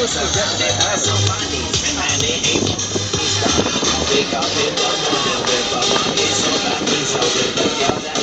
was forgetting they have My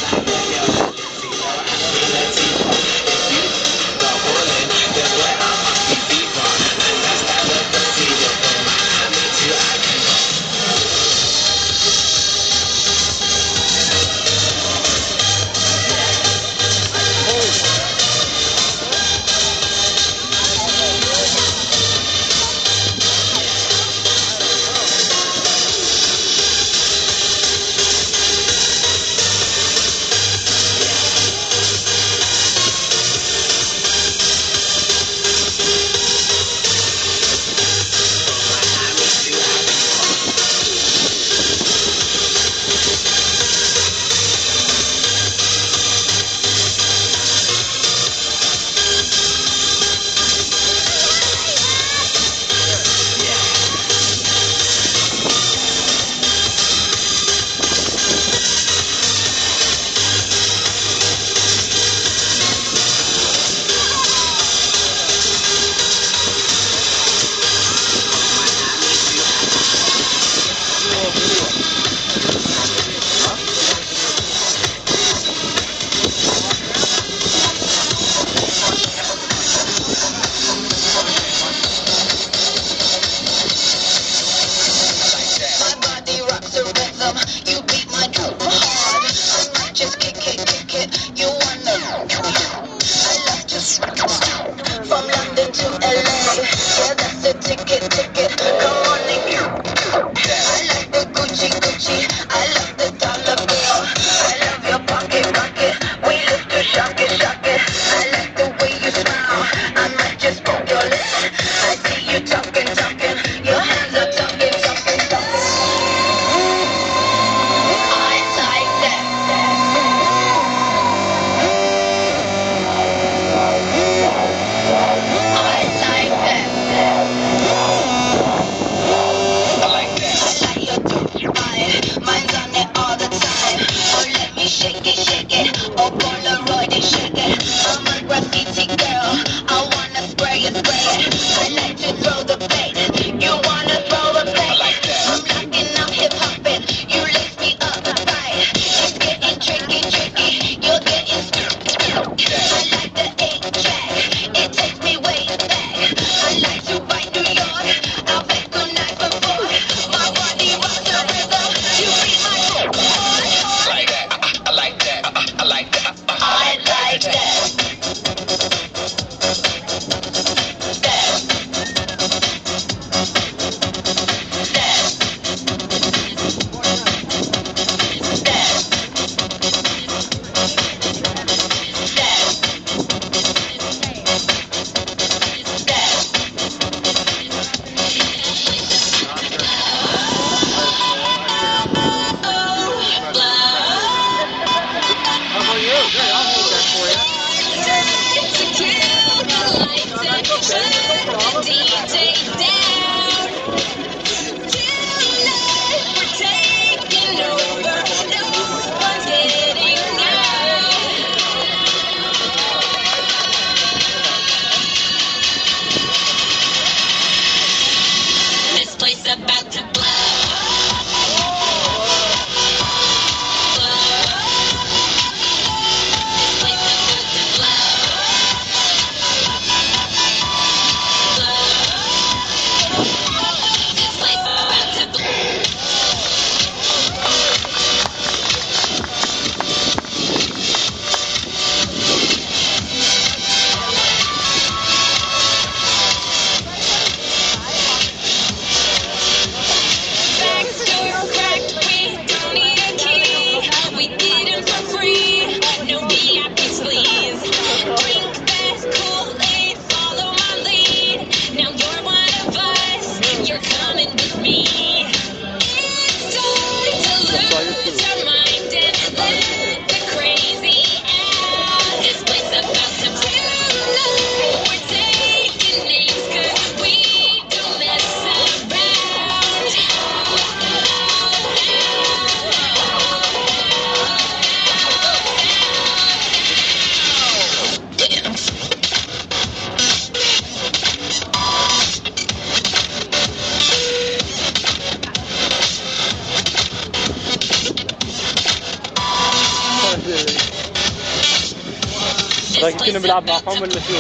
لكن كنا بنلعب معهم ولا شو؟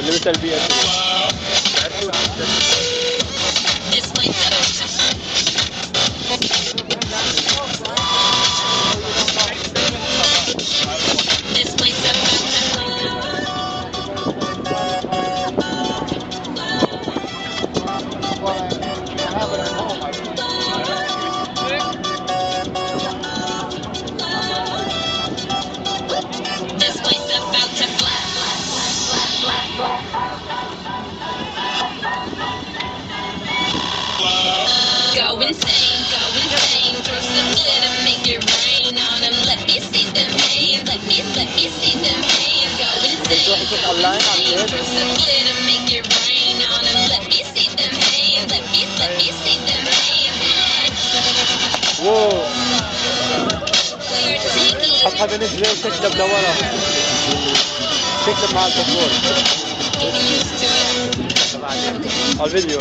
اللي مثل بيئة insane, throw some glitter, make it rain on 'em. Let me see them hands, let me, let me see them hands. Go insane, go insane, throw some glitter, make it rain on 'em. Let me see them hands, let me, let me see them hands. واو We're taking حط هذا نزله وتكتب لورا تكتب مع الباسبور used to it. على الفيديو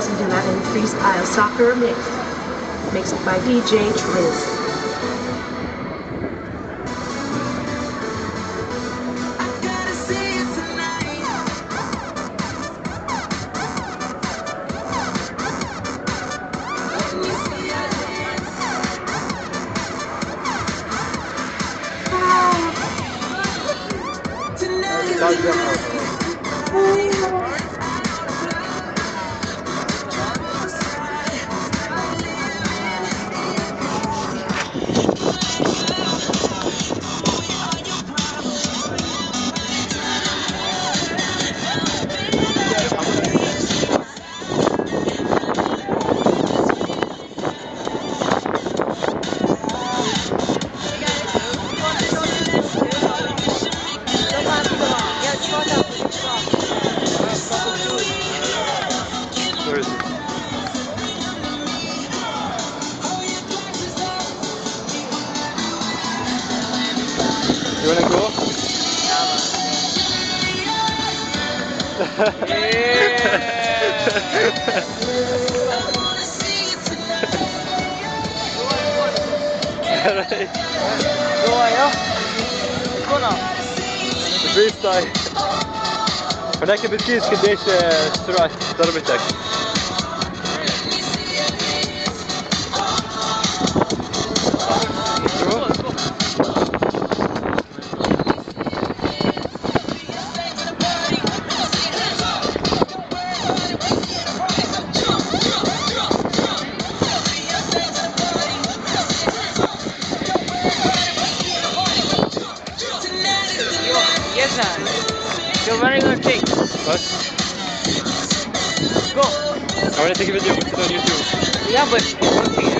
2011 Freestyle Soccer Mix, mixed by DJ Triz. eigenlijk hoor. Ja man. Yeah. Doa yo. Kona. Freestyle. هناك بتصير قديش سرعة ضربتك You're very good trick. What? Go. I wanna take a video, put it on YouTube. Yeah, but one thing.